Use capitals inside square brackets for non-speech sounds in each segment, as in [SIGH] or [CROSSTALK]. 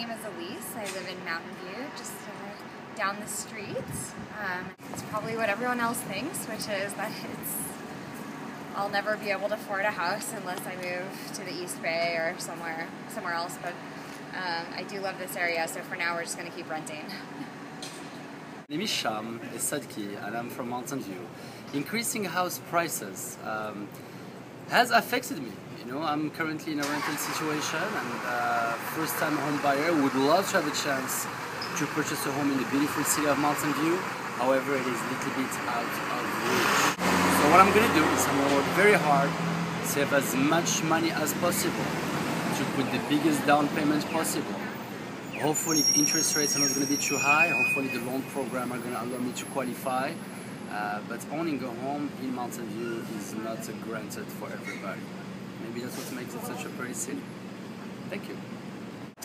name is Elise. I live in Mountain View, just uh, down the street. Um, it's probably what everyone else thinks, which is that [LAUGHS] it's I'll never be able to afford a house unless I move to the East Bay or somewhere somewhere else. But um, I do love this area, so for now we're just gonna keep renting. My name is Sham Sadki, and I'm from Mountain View. Increasing house prices. Um, has affected me. You know, I'm currently in a rental situation, and uh, first-time home buyer would love to have a chance to purchase a home in the beautiful city of Mountain View. However, it is a little bit out of reach. So what I'm gonna do is I'm gonna work very hard, save as much money as possible to put the biggest down payment possible hopefully interest rates are not going to be too high. Hopefully the loan program are going to allow me to qualify. Uh, but owning a home in Mountain View is not granted for everybody. Maybe that's what makes it such a pretty city. Thank you.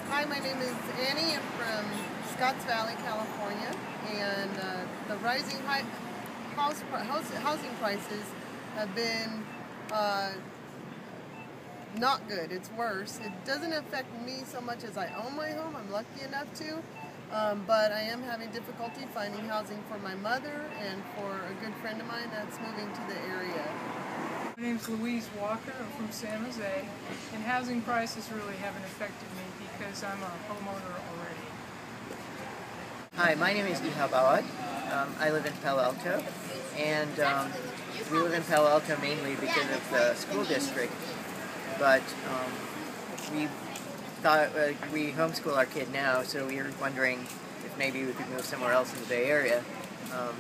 Hi, my name is Annie. I'm from Scotts Valley, California, and uh, the rising house, house housing prices have been uh, not good. It's worse. It doesn't affect me so much as I own my home. I'm lucky enough to. Um, but I am having difficulty finding housing for my mother and for a good friend of mine that's moving to the area. My name's Louise Walker. I'm from San Jose, and housing prices really haven't affected me because I'm a homeowner already. Hi, my name is Ihab Awad. Um, I live in Palo Alto, and um, we live in Palo Alto mainly because of the school district but um, we thought uh, we homeschool our kid now, so we were wondering if maybe we could move somewhere else in the Bay Area. Um,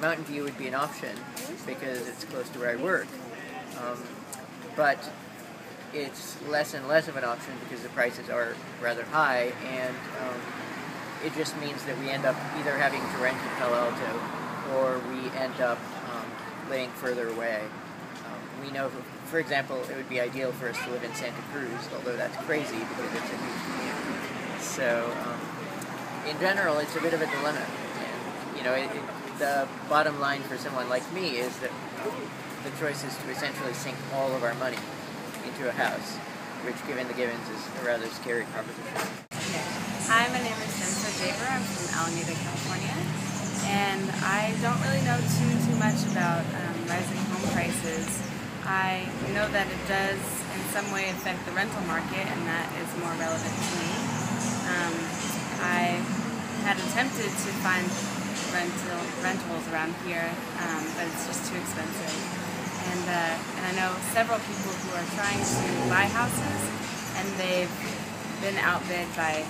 Mountain View would be an option because it's close to where I work, um, but it's less and less of an option because the prices are rather high, and um, it just means that we end up either having to rent in Palo Alto or we end up um, laying further away. We know for example, it would be ideal for us to live in Santa Cruz, although that's crazy because it's a huge community. So, um, in general, it's a bit of a dilemma. And, you know, it, it, the bottom line for someone like me is that the choice is to essentially sink all of our money into a house, which, given the givens, is a rather scary proposition. Hi, my name is Jennifer Jaber. I'm from Alameda, California, and I don't really know too too much about um, rising home prices. I know that it does in some way affect the rental market and that is more relevant to me. Um, I had attempted to find rental rentals around here, um, but it's just too expensive. And, uh, and I know several people who are trying to buy houses and they've been outbid by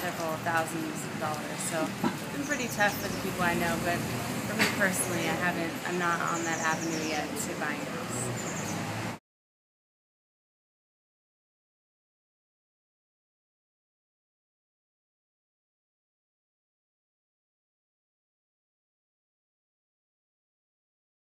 several thousands of dollars. So been pretty tough for the people I know, but for me personally, I haven't, I'm not on that avenue yet to buying a house.